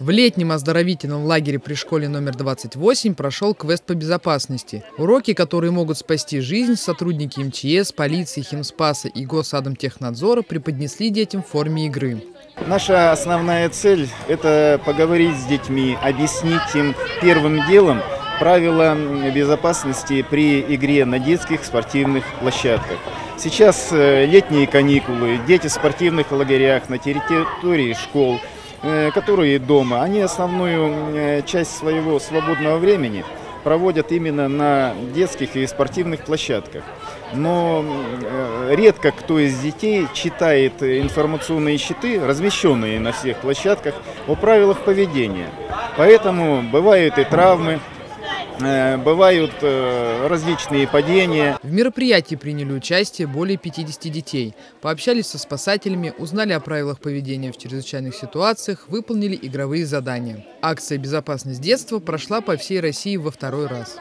В летнем оздоровительном лагере при школе номер 28 прошел квест по безопасности. Уроки, которые могут спасти жизнь, сотрудники МЧС, полиции, Химспаса и Госадомтехнадзора преподнесли детям в форме игры. Наша основная цель – это поговорить с детьми, объяснить им первым делом правила безопасности при игре на детских спортивных площадках. Сейчас э, летние каникулы, дети в спортивных лагерях на территории школ – которые дома, они основную э, часть своего свободного времени проводят именно на детских и спортивных площадках. Но э, редко кто из детей читает информационные щиты, размещенные на всех площадках, о правилах поведения. Поэтому бывают и травмы, Э, бывают э, различные падения. В мероприятии приняли участие более 50 детей. Пообщались со спасателями, узнали о правилах поведения в чрезвычайных ситуациях, выполнили игровые задания. Акция «Безопасность детства» прошла по всей России во второй раз.